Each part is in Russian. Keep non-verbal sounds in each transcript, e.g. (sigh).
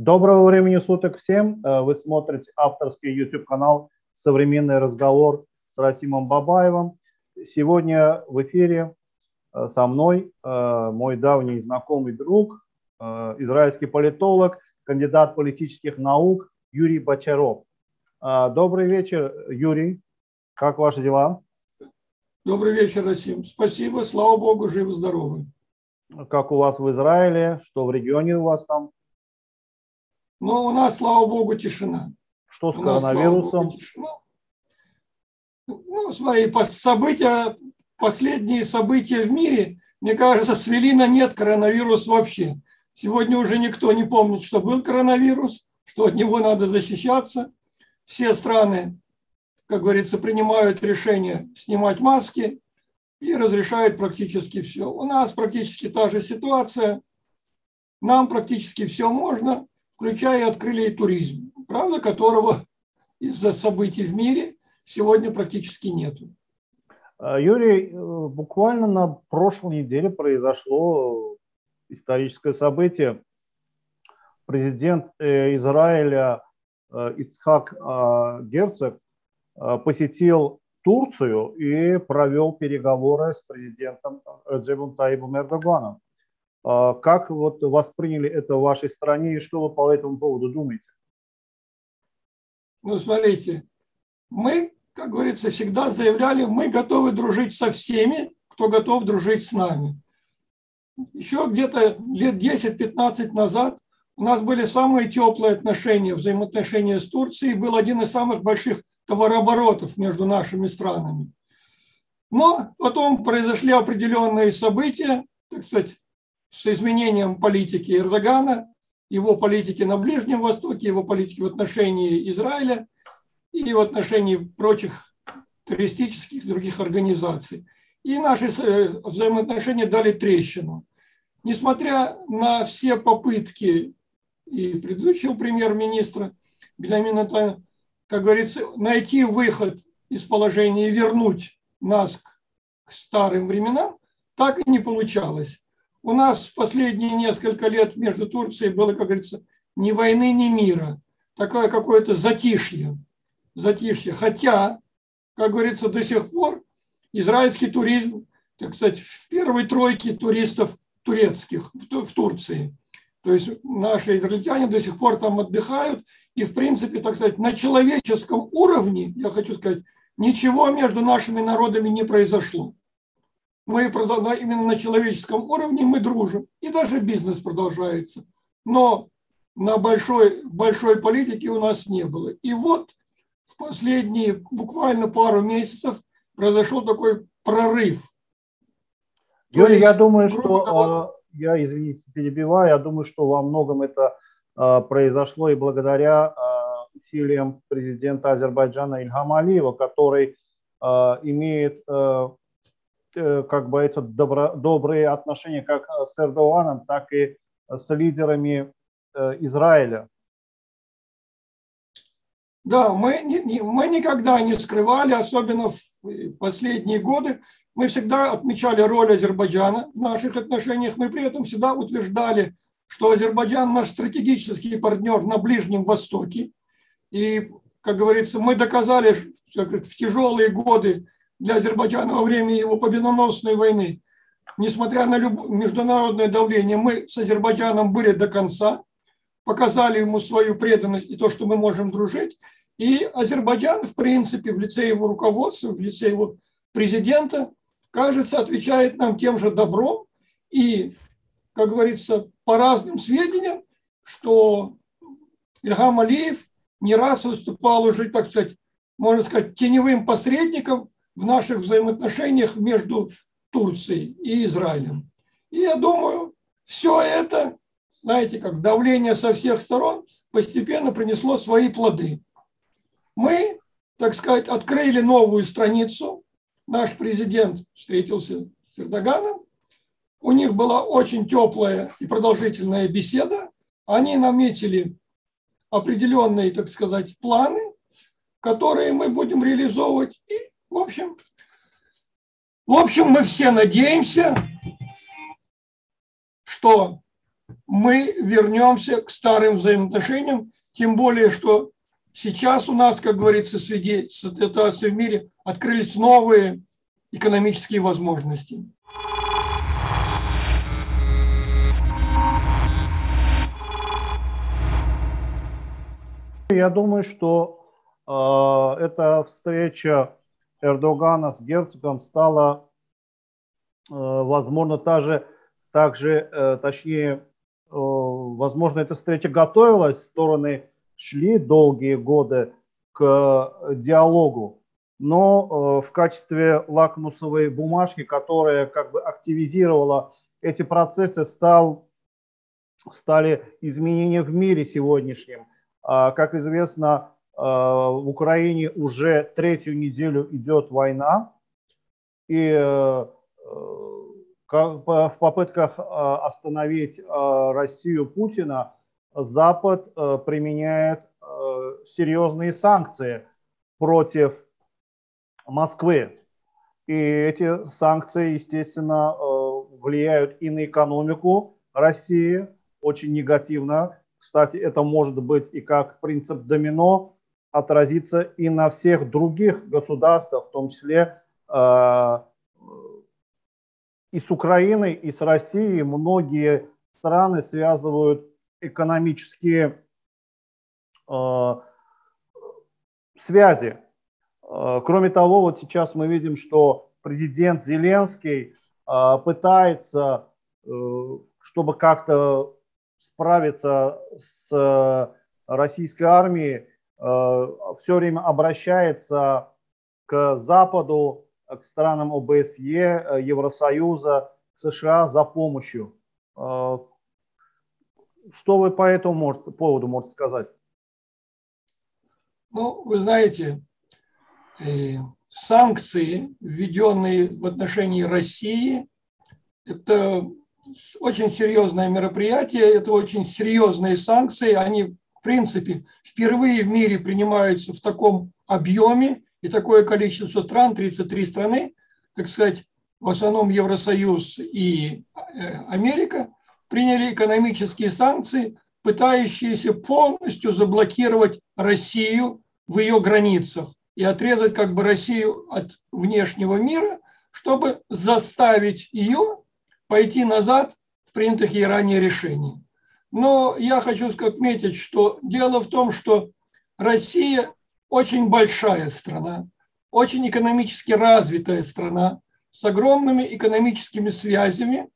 Доброго времени суток всем. Э, вы смотрите авторский YouTube-канал «Современный разговор» с Расимом Бабаевым. Сегодня в эфире э, со мной э, мой давний знакомый друг, израильский политолог, кандидат политических наук Юрий Бочаров. Добрый вечер, Юрий. Как ваши дела? Добрый вечер, Расим. Спасибо, слава Богу, живы-здоровы. Как у вас в Израиле? Что в регионе у вас там? Но у нас, слава богу, тишина. Что с у коронавирусом? Нас, богу, ну, смотри, события, последние события в мире, мне кажется, свели на нет коронавирус вообще. Сегодня уже никто не помнит, что был коронавирус, что от него надо защищаться. Все страны, как говорится, принимают решение снимать маски и разрешают практически все. У нас практически та же ситуация. Нам практически все можно, включая открыли и туризм, правда, которого из-за событий в мире сегодня практически нету. А, Юрий, э, буквально на прошлой неделе произошло историческое событие. Президент э, Израиля э, Ицхак а, Герцог посетил Турцию и провел переговоры с президентом Реджебом Таибом Эрдоганом. А как вот восприняли это в вашей стране и что вы по этому поводу думаете? Ну, смотрите, мы, как говорится, всегда заявляли, мы готовы дружить со всеми, кто готов дружить с нами. Еще где-то лет 10-15 назад у нас были самые теплые отношения, взаимоотношения с Турцией, был один из самых больших товарооборотов между нашими странами. Но потом произошли определенные события, так сказать, с изменением политики Эрдогана, его политики на Ближнем Востоке, его политики в отношении Израиля и в отношении прочих туристических других организаций. И наши э, взаимоотношения дали трещину. Несмотря на все попытки и предыдущего премьер-министра Бенамина Тана, как говорится, найти выход из положения и вернуть нас к старым временам, так и не получалось. У нас в последние несколько лет между Турцией было, как говорится, ни войны, ни мира. Такое какое-то затишье. Затишье. Хотя, как говорится, до сих пор израильский туризм, так сказать, в первой тройке туристов турецких в Турции. То есть наши израильтяне до сих пор там отдыхают. И, в принципе, так сказать, на человеческом уровне, я хочу сказать, ничего между нашими народами не произошло мы именно на человеческом уровне мы дружим, и даже бизнес продолжается. Но на большой, большой политике у нас не было. И вот в последние буквально пару месяцев произошел такой прорыв. Юрий, есть, я думаю, что, того, я, извините, перебиваю, я думаю, что во многом это а, произошло и благодаря а, усилиям президента Азербайджана Ильхама Алиева, который имеет Э, как бы это добро, добрые отношения как с Эрдоганом, так и с лидерами э, Израиля. Да, мы, не, мы никогда не скрывали, особенно в последние годы, мы всегда отмечали роль Азербайджана в наших отношениях, мы при этом всегда утверждали, что Азербайджан наш стратегический партнер на Ближнем Востоке. И, как говорится, мы доказали в тяжелые годы для Азербайджана во время его победоносной войны. Несмотря на международное давление, мы с Азербайджаном были до конца, показали ему свою преданность и то, что мы можем дружить. И Азербайджан, в принципе, в лице его руководства, в лице его президента, кажется, отвечает нам тем же добром. И, как говорится, по разным сведениям, что Ильхам Алиев не раз выступал уже, так сказать, можно сказать, теневым посредником в наших взаимоотношениях между Турцией и Израилем. И я думаю, все это, знаете, как давление со всех сторон постепенно принесло свои плоды. Мы, так сказать, открыли новую страницу. Наш президент встретился с Эрдоганом. У них была очень теплая и продолжительная беседа. Они наметили определенные, так сказать, планы, которые мы будем реализовывать. И в общем, в общем, мы все надеемся, что мы вернемся к старым взаимоотношениям, тем более, что сейчас у нас, как говорится, среди ситуации в мире открылись новые экономические возможности. Я думаю, что э, эта встреча Эрдогана с герцогом стала, э, возможно, та же, также, э, точнее, э, возможно, эта встреча готовилась, стороны шли долгие годы к диалогу, но в качестве лакмусовой бумажки, которая как бы активизировала эти процессы, стал, стали изменения в мире сегодняшнем. А, как известно, в Украине уже третью неделю идет война, и э, в попытках а, остановить Россию Путина Запад э, применяет э, серьезные санкции против Москвы. И эти санкции, естественно, влияют и на экономику России очень негативно. Кстати, это может быть и как принцип домино, отразиться и на всех других государствах, в том числе э, и с Украиной, и с Россией. Многие страны связывают экономические э, связи. Э, кроме того, вот сейчас мы видим, что президент Зеленский э, пытается, э, чтобы как-то справиться с российской армией, Э, все время обращается к Западу, к странам ОБСЕ, э, Евросоюза, США за помощью. Э, что вы по этому может, поводу можете сказать? Ну, вы знаете, санкции, введенные в отношении России, это очень серьезное мероприятие, это очень серьезные санкции, они в принципе, впервые в мире принимаются в таком объеме и такое количество стран, 33 страны, так сказать, в основном Евросоюз и э, Америка, приняли экономические санкции, пытающиеся полностью заблокировать Россию в ее границах и отрезать как бы Россию от внешнего мира, чтобы заставить ее пойти назад в принятых ей ранее решениях. Но я хочу отметить, что дело в том, что Россия очень большая страна, очень экономически развитая страна, с огромными экономическими связями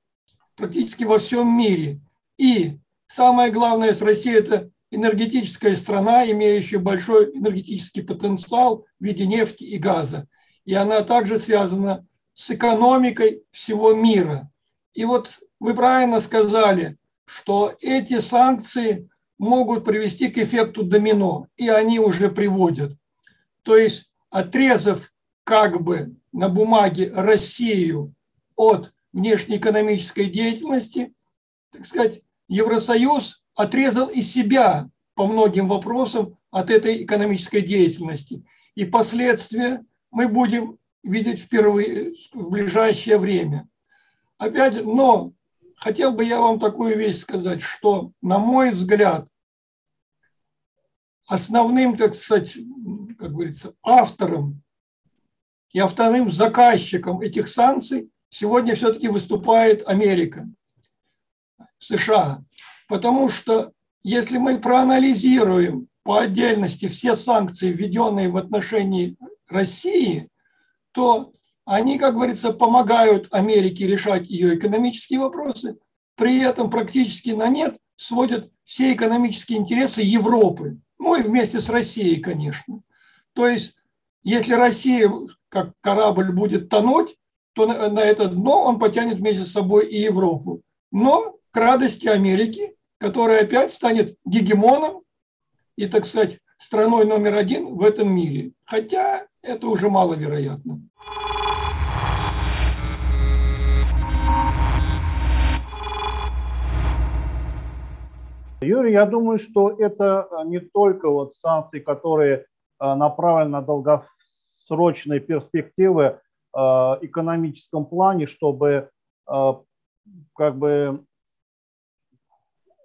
практически во всем мире. И самое главное, с Россией это энергетическая страна, имеющая большой энергетический потенциал в виде нефти и газа. И она также связана с экономикой всего мира. И вот вы правильно сказали, что эти санкции могут привести к эффекту домино, и они уже приводят. То есть, отрезав как бы на бумаге Россию от внешнеэкономической деятельности, так сказать, Евросоюз отрезал и себя по многим вопросам от этой экономической деятельности. И последствия мы будем видеть впервые в ближайшее время. Опять, но хотел бы я вам такую вещь сказать, что, на мой взгляд, основным, так сказать, как говорится, автором и основным заказчиком этих санкций сегодня все-таки выступает Америка, США. Потому что если мы проанализируем по отдельности все санкции, введенные в отношении России, то они, как говорится, помогают Америке решать ее экономические вопросы, при этом практически на нет сводят все экономические интересы Европы, ну и вместе с Россией, конечно. То есть, если Россия, как корабль, будет тонуть, то на, это дно он потянет вместе с собой и Европу. Но к радости Америки, которая опять станет гегемоном и, так сказать, страной номер один в этом мире. Хотя это уже маловероятно. Юрий, я думаю, что это э, не только вот санкции, которые э, направлены на долгосрочные перспективы э, экономическом плане, чтобы как бы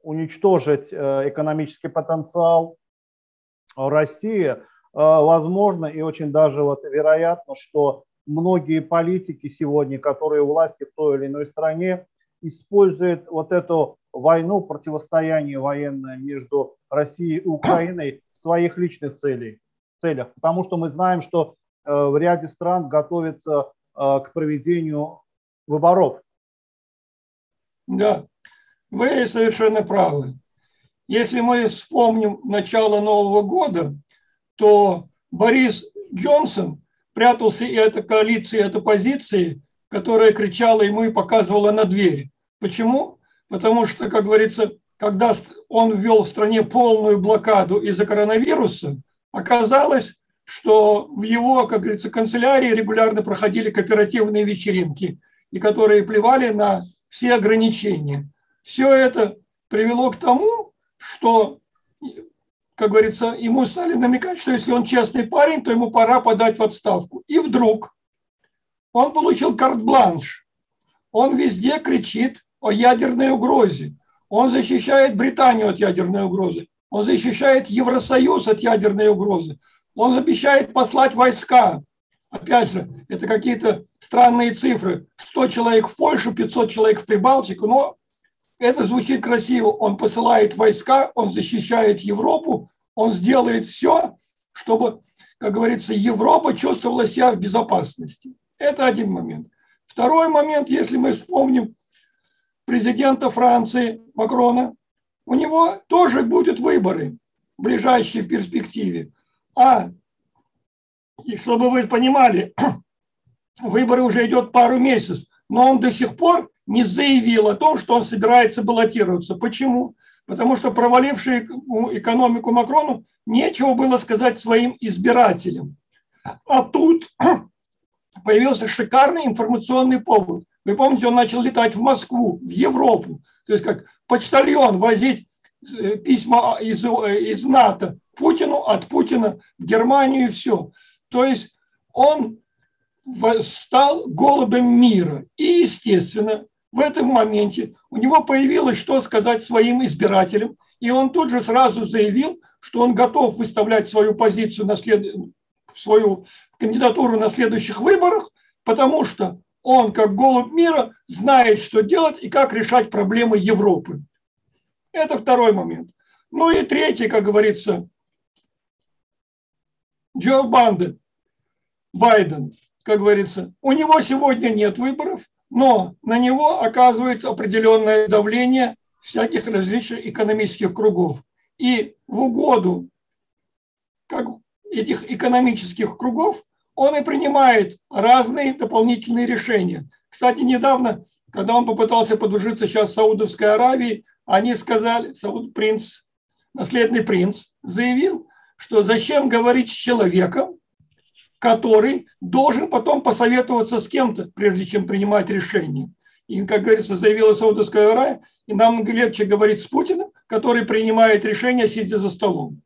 уничтожить экономический потенциал России, возможно и очень даже вот вероятно, что многие политики сегодня, которые у власти в той или иной стране, используют вот эту войну, противостояние военное между Россией и Украиной в своих личных целей, целях. Потому что мы знаем, что э, в ряде стран готовится э, к проведению выборов. Да, вы совершенно правы. Если мы вспомним начало Нового года, то Борис Джонсон прятался и от коалиции, и от оппозиции, которая кричала ему и показывала на двери. Почему? Потому что, как говорится, когда он ввел в стране полную блокаду из-за коронавируса, оказалось, что в его, как говорится, канцелярии регулярно проходили кооперативные вечеринки, и которые плевали на все ограничения. Все это привело к тому, что, как говорится, ему стали намекать, что если он честный парень, то ему пора подать в отставку. И вдруг он получил карт-бланш. Он везде кричит о ядерной угрозе. Он защищает Британию от ядерной угрозы. Он защищает Евросоюз от ядерной угрозы. Он обещает послать войска. Опять же, это какие-то странные цифры. 100 человек в Польшу, 500 человек в Прибалтику. Но это звучит красиво. Он посылает войска, он защищает Европу, он сделает все, чтобы, как говорится, Европа чувствовала себя в безопасности. Это один момент. Второй момент, если мы вспомним президента Франции Макрона, у него тоже будут выборы в перспективе. А, и чтобы вы понимали, (clears throat) выборы уже идет пару месяцев, но он до сих пор не заявил о том, что он собирается баллотироваться. Почему? Потому что проваливший экономику Макрону нечего было сказать своим избирателям. А тут (clears throat) появился шикарный информационный повод. Вы помните, он начал летать в Москву, в Европу, то есть как почтальон возить э, письма из, э, из НАТО Путину, от Путина в Германию и все. То есть он стал голубем мира. И, естественно, в этом моменте у него появилось что сказать своим избирателям, и он тут же сразу заявил, что он готов выставлять свою позицию на след... свою кандидатуру на следующих выборах, потому что он, как голубь мира, знает, что делать и как решать проблемы Европы. Это второй момент. Ну и третий, как говорится, Джо Банден, Байден, как говорится, у него сегодня нет выборов, но на него оказывается определенное давление всяких различных экономических кругов. И в угоду как этих экономических кругов он и принимает разные дополнительные решения. Кстати, недавно, когда он попытался подружиться сейчас с Саудовской Аравией, они сказали, Сауд принц, наследный принц, заявил, что зачем говорить с человеком, который должен потом посоветоваться с кем-то, прежде чем принимать решение. И, как говорится, заявила Саудовская Аравия, и нам легче говорить с Путиным, который принимает решение, сидя за столом.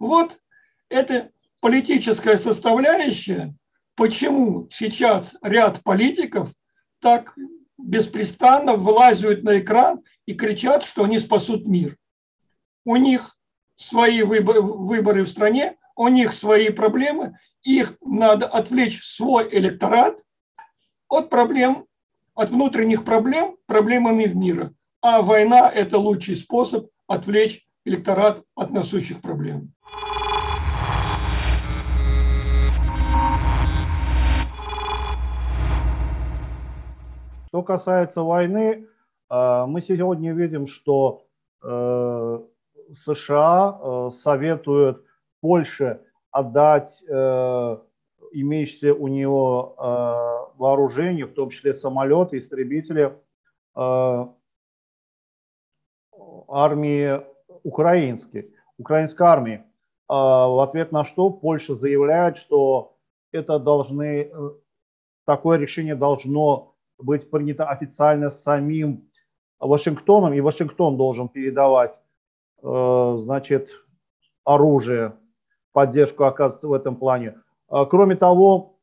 Вот это политическая составляющая, почему сейчас ряд политиков так беспрестанно вылазят на экран и кричат, что они спасут мир. У них свои выборы в стране, у них свои проблемы, их надо отвлечь свой электорат от проблем, от внутренних проблем, проблемами в мире. А война – это лучший способ отвлечь электорат от насущих проблем. Что касается войны, э, мы сегодня видим, что э, США э, советуют Польше отдать имеющиеся у него вооружение, в том числе самолеты, истребители армии украинской, украинской армии. В ответ на что Польша заявляет, что это должны, такое решение должно быть принято официально самим Вашингтоном, и Вашингтон должен передавать, э, значит, оружие, поддержку оказывать в этом плане. Э, кроме того,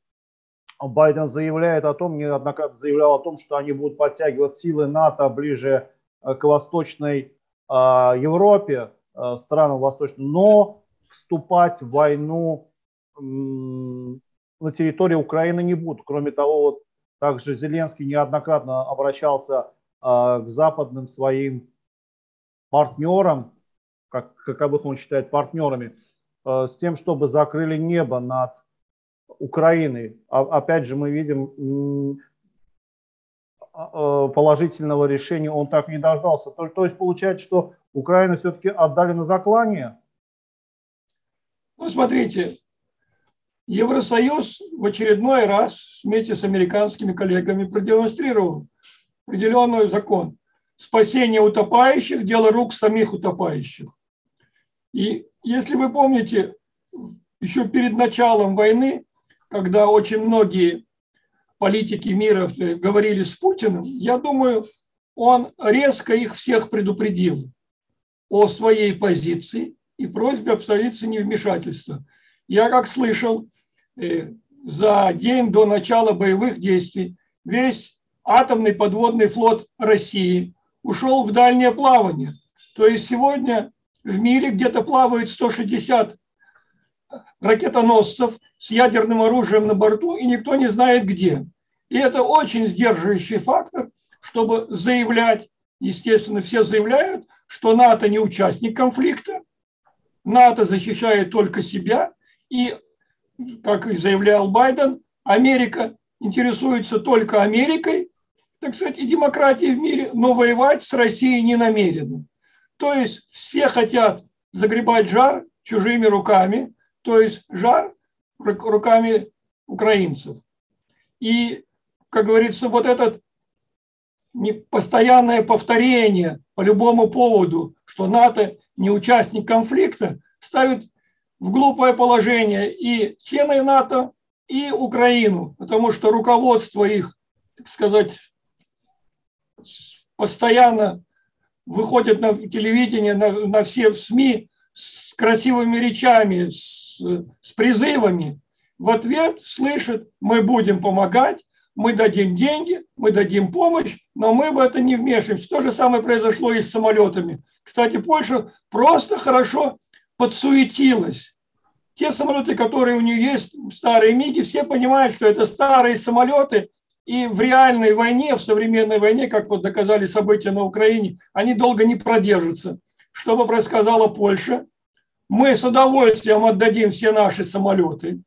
Байден заявляет о том, неоднократно заявлял о том, что они будут подтягивать силы НАТО ближе э, к восточной Европе, странам Восточным, но вступать в войну на территории Украины не будут. Кроме того, вот также Зеленский неоднократно обращался к западным своим партнерам, как, каковых он считает партнерами, с тем, чтобы закрыли небо над Украины. А, опять же, мы видим а, положительного решения он так не дождался. То, то есть получается, что Украину все-таки отдали на заклание? Ну, смотрите, Евросоюз в очередной раз вместе с американскими коллегами продемонстрировал определенный закон. Спасение утопающих – дело рук самих утопающих. И если вы помните, еще перед началом войны когда очень многие политики мира говорили с Путиным, я думаю, он резко их всех предупредил о своей позиции и просьбе обстоятельства невмешательства. Я как слышал, за день до начала боевых действий весь атомный подводный флот России ушел в дальнее плавание. То есть сегодня в мире где-то плавает 160 ракетоносцев с ядерным оружием на борту, и никто не знает где. И это очень сдерживающий фактор, чтобы заявлять, естественно, все заявляют, что НАТО не участник конфликта, НАТО защищает только себя, и, как и заявлял Байден, Америка интересуется только Америкой, так сказать, и демократией в мире, но воевать с Россией не намерены. То есть все хотят загребать жар чужими руками, то есть жар руками украинцев. И, как говорится, вот этот постоянное повторение по любому поводу, что НАТО не участник конфликта, ставит в глупое положение и члены НАТО, и Украину, потому что руководство их, так сказать, постоянно выходит на телевидение, на, на все СМИ с красивыми речами, с с, призывами, в ответ слышит, мы будем помогать, мы дадим деньги, мы дадим помощь, но мы в это не вмешиваемся. То же самое произошло и с самолетами. Кстати, Польша просто хорошо подсуетилась. Те самолеты, которые у нее есть, старые МИГи, все понимают, что это старые самолеты, и в реальной войне, в современной войне, как вот доказали события на Украине, они долго не продержатся. Что бы рассказала Польша? мы с удовольствием отдадим все наши самолеты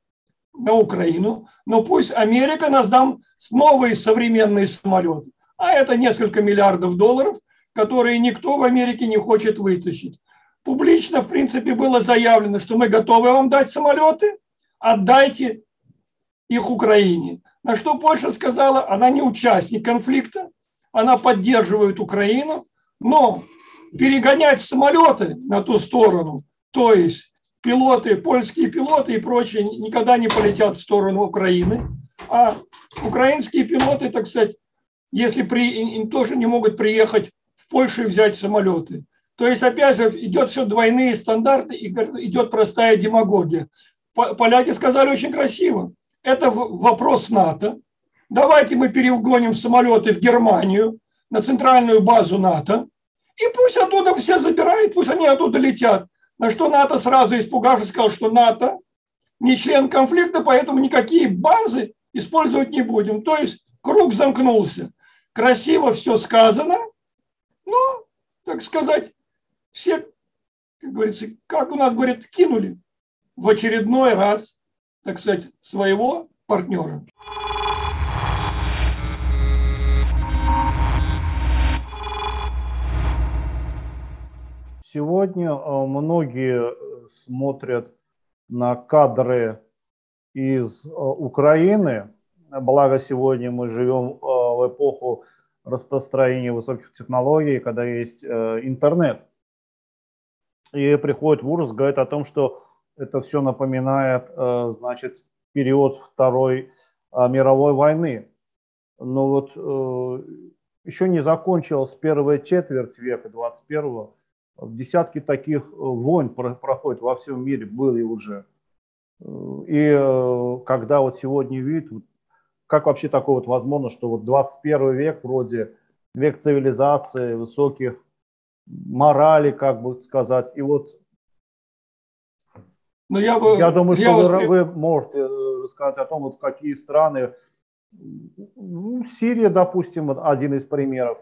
на Украину, но пусть Америка нас дам новые современные самолеты. А это несколько миллиардов долларов, которые никто в Америке не хочет вытащить. Публично, в принципе, было заявлено, что мы готовы вам дать самолеты, отдайте их Украине. На что Польша сказала, она не участник конфликта, она поддерживает Украину, но перегонять самолеты на ту сторону – то есть пилоты, польские пилоты и прочие никогда не полетят в сторону Украины, а украинские пилоты, так сказать, если при, тоже не могут приехать в Польшу и взять самолеты. То есть, опять же, идет все двойные стандарты, и идет простая демагогия. Поляки сказали очень красиво. Это вопрос НАТО. Давайте мы перегоним самолеты в Германию, на центральную базу НАТО, и пусть оттуда все забирают, пусть они оттуда летят. На что НАТО сразу испугавшись сказал, что НАТО не член конфликта, поэтому никакие базы использовать не будем. То есть круг замкнулся. Красиво все сказано, но, так сказать, все, как говорится, как у нас говорят, кинули в очередной раз, так сказать, своего партнера. Сегодня э, многие э, смотрят на кадры из э, Украины, благо сегодня мы живем в эпоху распространения высоких технологий, когда есть интернет. И приходит в ужас, говорит о том, что это все напоминает, значит, период Второй мировой войны. Но вот еще не закончилась первая четверть века 21 Десятки таких э, войн проходят во всем мире, были уже. И э, когда вот сегодня видит, как вообще такое вот возможно, что вот 21 век вроде век цивилизации, высоких морали, как бы сказать. И вот но я, бы, я думаю, что я вы, вас... вы можете э, рассказать о том, вот какие страны, ну, Сирия, допустим, один из примеров.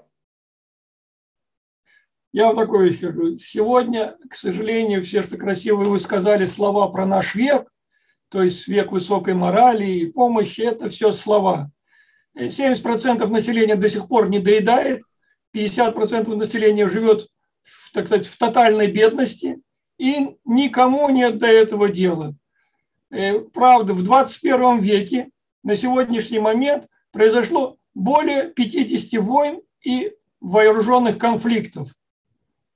Я вам такое вещь скажу. Сегодня, к сожалению, все, что красиво вы сказали слова про наш век, то есть век высокой морали и помощи, это все слова. 70% населения до сих пор не доедает, 50% населения живет, в, так сказать, в тотальной бедности, и никому нет до этого дела. Э, правда, в 21 веке на сегодняшний момент произошло более 50 войн и вооруженных конфликтов.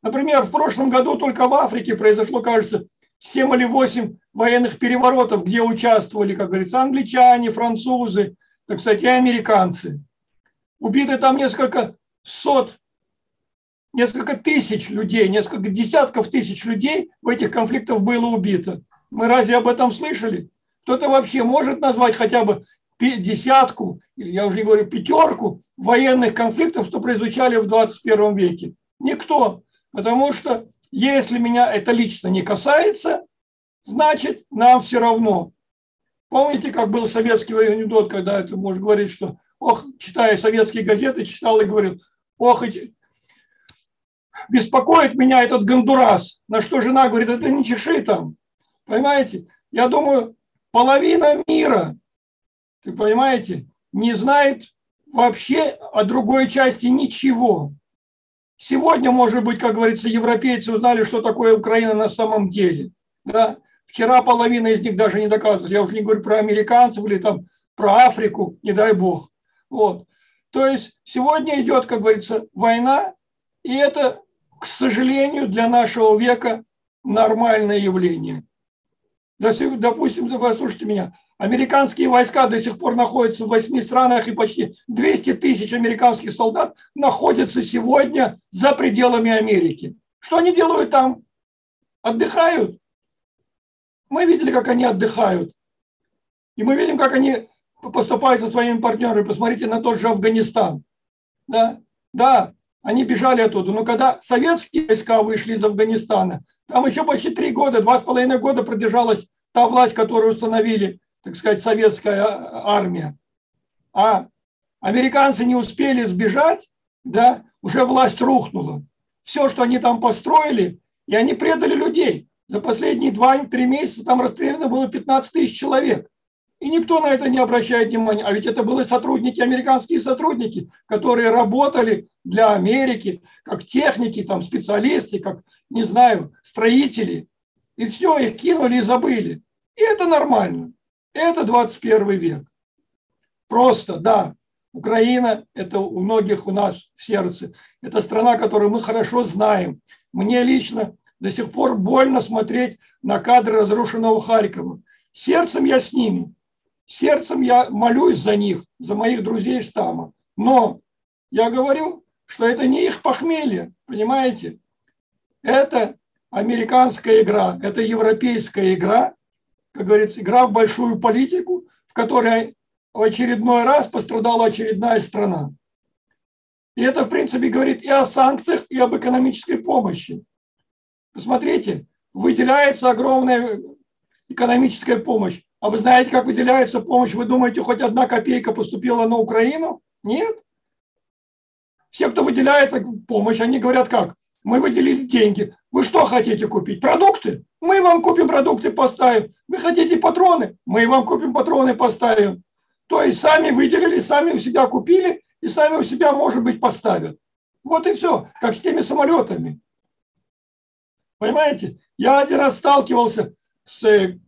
Например, в прошлом году только в Африке произошло, кажется, 7 или 8 военных переворотов, где участвовали, как говорится, англичане, французы, так сказать, и американцы. Убиты там несколько сот, несколько тысяч людей, несколько десятков тысяч людей в этих конфликтах было убито. Мы разве об этом слышали? Кто-то вообще может назвать хотя бы десятку, я уже говорю пятерку военных конфликтов, что произвечали в 21 веке? Никто. Потому что если меня это лично не касается, значит нам все равно. Помните, как был советский анекдот, когда это можно говорить, что, ох, читая советские газеты, читал и говорил, ох, беспокоит меня этот Гондурас. На что жена говорит, это не чеши там. Понимаете? Я думаю, половина мира, ты понимаете, не знает вообще о другой части ничего. Сегодня, может быть, как говорится, европейцы узнали, что такое Украина на самом деле. Да? Вчера половина из них даже не доказывает. Я уже не говорю про американцев или там про Африку, не дай бог. Вот. То есть сегодня идет, как говорится, война, и это, к сожалению, для нашего века нормальное явление. Допустим, послушайте меня, американские войска до сих пор находятся в восьми странах, и почти 200 тысяч американских солдат находятся сегодня за пределами Америки. Что они делают там? Отдыхают? Мы видели, как они отдыхают. И мы видим, как они поступают со своими партнерами. Посмотрите на тот же Афганистан. Да, да, они бежали оттуда. Но когда советские войска вышли из Афганистана, там еще почти три года, два с половиной года продержалась та власть, которую установили, так сказать, советская армия. А американцы не успели сбежать, да, уже власть рухнула. Все, что они там построили, и они предали людей. За последние 2-3 месяца там расстреляно было 15 тысяч человек. И никто на это не обращает внимания. А ведь это были сотрудники, американские сотрудники, которые работали для Америки, как техники, там, специалисты, как, не знаю, строители. И все, их кинули и забыли. И это нормально. Это 21 век. Просто, да, Украина – это у многих у нас в сердце. Это страна, которую мы хорошо знаем. Мне лично до сих пор больно смотреть на кадры разрушенного Харькова. Сердцем я с ними. Сердцем я молюсь за них, за моих друзей штамма. Но я говорю, что это не их похмелье, понимаете? Это американская игра, это европейская игра, как говорится, игра в большую политику, в которой в очередной раз пострадала очередная страна. И это, в принципе, говорит и о санкциях, и об экономической помощи. Посмотрите, выделяется огромная экономическая помощь. А вы знаете, как выделяется помощь? Вы думаете, хоть одна копейка поступила на Украину? Нет. Все, кто выделяет помощь, они говорят как? Мы выделили деньги. Вы что хотите купить? Продукты? Мы вам купим продукты, поставим. Вы хотите патроны? Мы вам купим патроны, поставим. То есть сами выделили, сами у себя купили и сами у себя, может быть, поставят. Вот и все, как с теми самолетами. Понимаете? Я один раз сталкивался с,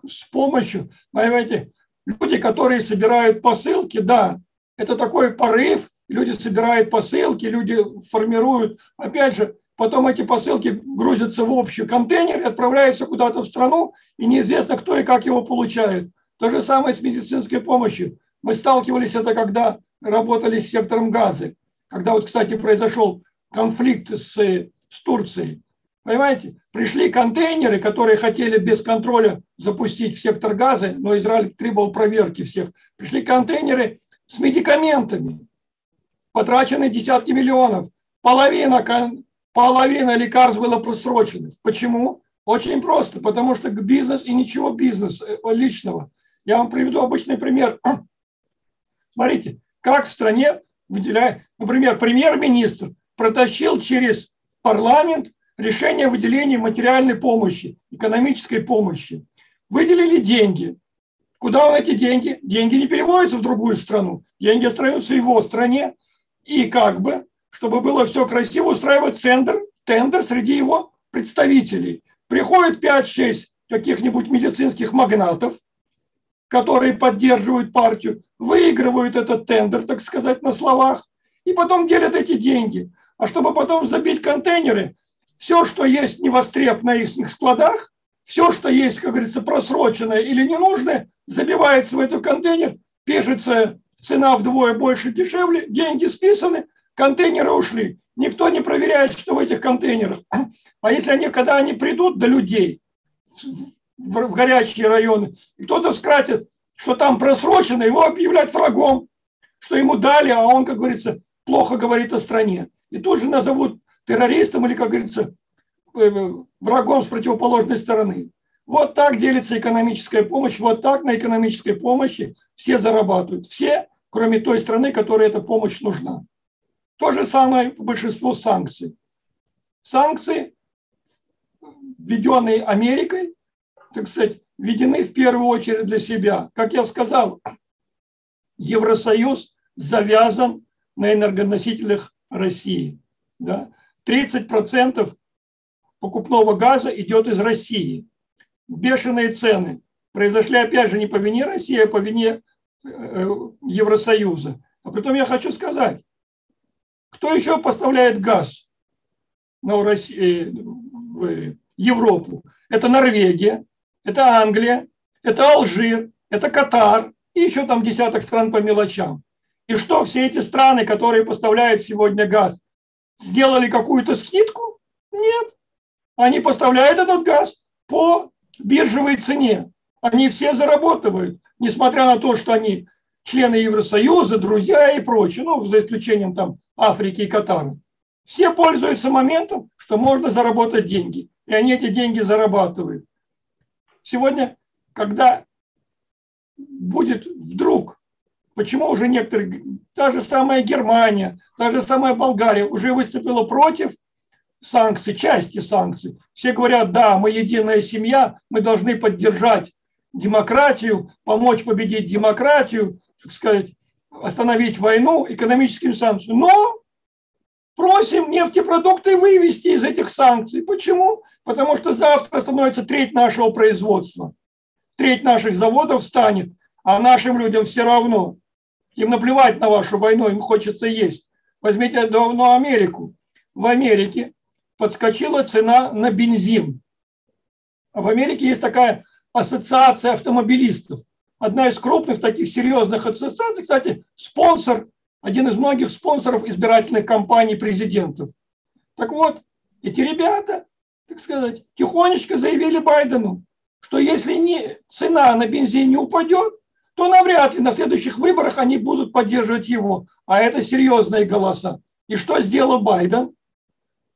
с помощью, понимаете, люди, которые собирают посылки, да, это такой порыв, люди собирают посылки, люди формируют, опять же, потом эти посылки грузятся в общий контейнер и отправляются куда-то в страну, и неизвестно, кто и как его получает. То же самое с медицинской помощью. Мы сталкивались это, когда работали с сектором газы, когда вот, кстати, произошел конфликт с, с Турцией. Понимаете? Пришли контейнеры, которые хотели без контроля запустить в сектор газа, но Израиль требовал проверки всех. Пришли контейнеры с медикаментами, потрачены десятки миллионов. Половина половина лекарств было просрочено. Почему? Очень просто, потому что бизнес и ничего бизнес э, личного. Я вам приведу обычный пример. (clears throat) Смотрите, как в стране выделяет, например, премьер-министр протащил через парламент решение о выделении материальной помощи, экономической помощи. Выделили деньги. Куда он эти деньги? Деньги не переводятся в другую страну. Деньги остаются в его стране. И как бы, чтобы было все красиво, устраивать тендер, тендер среди его представителей. Приходит 5-6 каких-нибудь медицинских магнатов, которые поддерживают партию, выигрывают этот тендер, так сказать, на словах, и потом делят эти деньги. А чтобы потом забить контейнеры, все, что есть невостреб на их складах, все, что есть, как говорится, просроченное или ненужное, забивается в этот контейнер, пишется цена вдвое больше, дешевле, деньги списаны, контейнеры ушли. Никто не проверяет, что в этих контейнерах. (clears throat) А если они, когда они придут до людей в горячие районы, кто-то скратит, что там просрочено, его объявлять врагом, что ему дали, а он, как говорится, плохо говорит о стране. И тут же назовут террористом или, как говорится, э, врагом с противоположной стороны. Вот так делится экономическая помощь, вот так на экономической помощи все зарабатывают. Все, кроме той страны, которой эта помощь нужна. То же самое по большинству санкций. Санкции, введенные Америкой, так сказать, введены в первую очередь для себя. Как я сказал, Евросоюз завязан на энергоносителях России. Да? 30% покупного газа идет из России. Бешеные цены произошли, опять же, не по вине России, а по вине э, Евросоюза. А при том я хочу сказать, кто еще поставляет газ на Россию, э, в Европу? Это Норвегия, это Англия, это Алжир, это Катар и еще там десяток стран по мелочам. И что, все эти страны, которые поставляют сегодня газ, сделали какую-то скидку? Нет. Они поставляют этот газ по биржевой цене. Они все заработают, несмотря на то, что они члены Евросоюза, друзья и прочее, ну, за исключением там Африки и Катара. Все пользуются моментом, что можно заработать деньги. И они эти деньги зарабатывают. Сегодня, когда будет вдруг Почему уже некоторые, та же самая Германия, та же самая Болгария уже выступила против санкций, части санкций. Все говорят, да, мы единая семья, мы должны поддержать демократию, помочь победить демократию, так сказать, остановить войну экономическими санкциями. Но просим нефтепродукты вывести из этих санкций. Почему? Потому что завтра становится треть нашего производства. Треть наших заводов станет, а нашим людям все равно. Им наплевать на вашу войну, им хочется есть. Возьмите давно Америку. В Америке подскочила цена на бензин. В Америке есть такая ассоциация автомобилистов. Одна из крупных таких серьезных ассоциаций, кстати, спонсор, один из многих спонсоров избирательных кампаний президентов. Так вот, эти ребята, так сказать, тихонечко заявили Байдену, что если не, цена на бензин не упадет, то навряд ли на следующих выборах они будут поддерживать его. А это серьезные голоса. И что сделал Байден?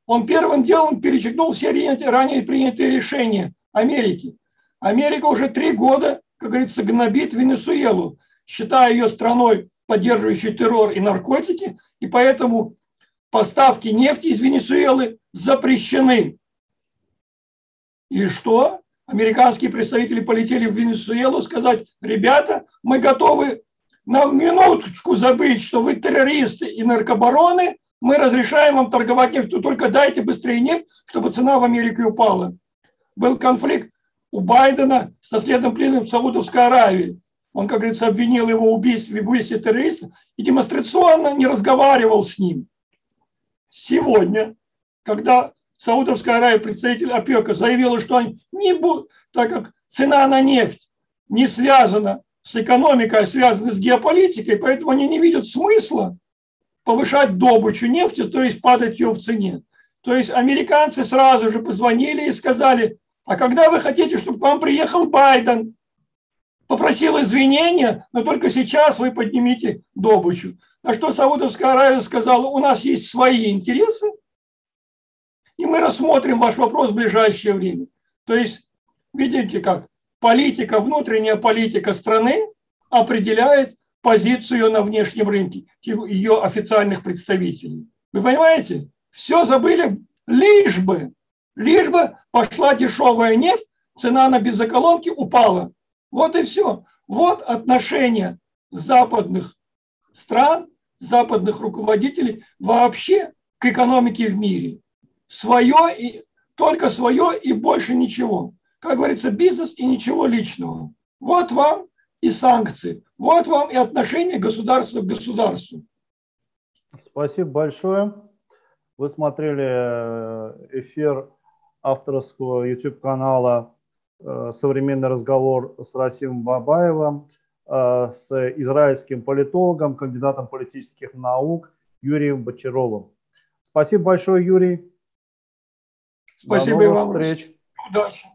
Он первым делом перечеркнул все ранее принятые решения Америки. Америка уже три года, как говорится, гнобит Венесуэлу, считая ее страной, поддерживающей террор и наркотики, и поэтому поставки нефти из Венесуэлы запрещены. И что? Американские представители полетели в Венесуэлу сказать, ребята, мы готовы на минуточку забыть, что вы террористы и наркобароны, мы разрешаем вам торговать нефтью, только дайте быстрее нефть, чтобы цена в Америке упала. Был конфликт у Байдена с наследным пленным в Саудовской Аравии. Он, как говорится, обвинил его в убийстве, в убийстве террориста и демонстрационно не разговаривал с ним. Сегодня, когда Саудовская Аравия, представитель ОПЕКа, заявила, что они не будут, так как цена на нефть не связана с экономикой, а связана с геополитикой, поэтому они не видят смысла повышать добычу нефти, то есть падать ее в цене. То есть американцы сразу же позвонили и сказали, а когда вы хотите, чтобы к вам приехал Байден, попросил извинения, но только сейчас вы поднимите добычу. На что Саудовская Аравия сказала, у нас есть свои интересы, И мы рассмотрим ваш вопрос в ближайшее время. То есть, видите как, политика, внутренняя политика страны определяет позицию на внешнем рынке, ее официальных представителей. Вы понимаете? Все забыли, лишь бы, лишь бы пошла дешевая нефть, цена на бензоколонки упала. Вот и все. Вот отношение западных стран, западных руководителей вообще к экономике в мире. Свое и только свое и больше ничего. Как говорится, бизнес и ничего личного. Вот вам и санкции. Вот вам и отношение государства к государству. Спасибо большое. Вы смотрели э, эфир авторского YouTube-канала э, «Современный разговор» с Расимом Бабаевым, э, с израильским политологом, кандидатом политических наук Юрием Бочаровым. Спасибо большое, Юрий. Спасибо и вам. Встреч. Удачи.